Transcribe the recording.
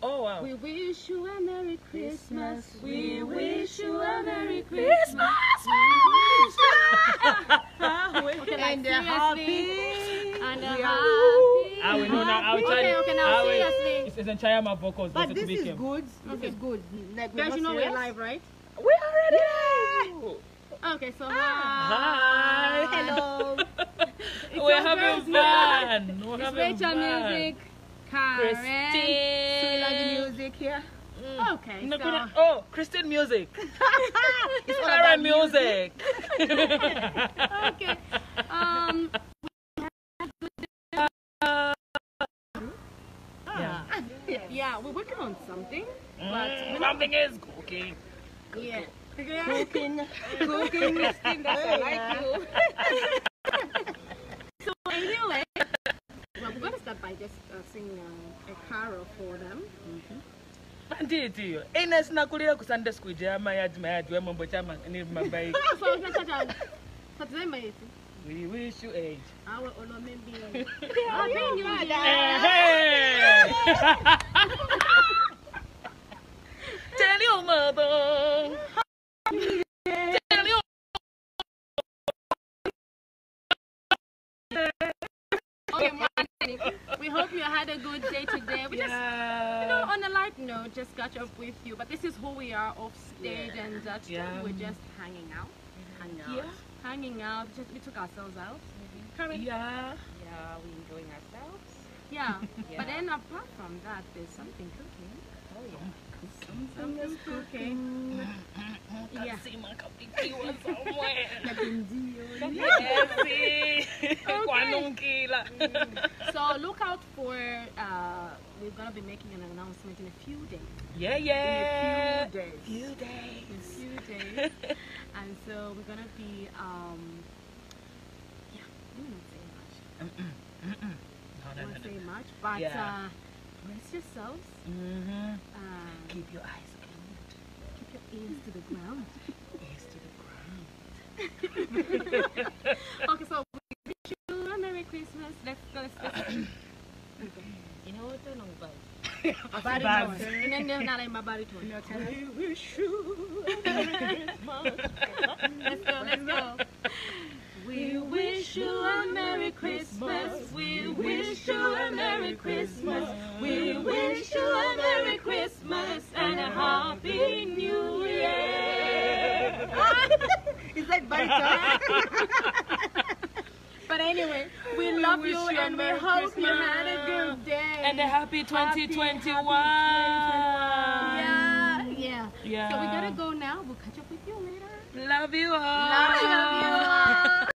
Oh wow. We wish you a Merry Christmas. We We wish wish you you a a Merry Christmas. Christmas. Okay, like And a seriously. happy. And a We are- happy. I ah, will know now. I will try. Okay, okay, now I will- seriously. It's, it's in Chayama vocals. But this is good. This Okay. is good. Like, we're Guys, you know we're live, right? We already. Okay, so ah. Hi. Hello. It's We're all having fun. We're It's having Racheal fun. Music. Karen. We here. Okay, No, so Oh, Christian music. It's Karen music. okay. Um, yeah. yeah, we're working on something. Mm, something is cooking. Yeah. Cooking, cooking. Christine, that's I like you. so anyway, well, we're gonna start by just uh, singing uh, a carol for them. nditiyo ine sinakulira kusande sikuija ya mayadi mayadi we mombo cha ni mabaiki We wish you age. Awe olomembi. Abingi wada. Hey. Tell you mother. We hope you had a good day today. We just, you know, on a light note, just catch up with you. But this is who we are off stage, and that Yeah. we're just hanging out, mm-hmm. hanging out, Yeah. hanging out. Just we took ourselves out. Mm-hmm. Karen, Yeah. Yeah, we enjoying ourselves. yeah. Yeah. But then apart from that, there's something cooking. Oh yeah. Something's cooking. Yeah. See my kapikiwa somewhere. Yes. So look out for. Uh, we're gonna be making an announcement in a few days. Yeah, yeah. In a few days. Few days. in a few days. and so we're gonna be um yeah, we won't say much. No, no, no, won't no. much. But Yeah. uh brace yourselves. Mm-hmm. Um, Keep your eyes open. keep your ears to the ground. Ears to the ground. okay, so we wish you a Merry We wish you. A Merry Christmas. We wish you a Merry Christmas. We wish you a Merry Christmas and a Happy New Year. Is that baritone? but anyway, love you, you and we hope Christmas. you had a good day. And a happy 2021. Happy, happy 2021. Yeah, yeah. Yeah. So we gotta go now. We'll catch up with you later. Love you all. Love you. Love you all.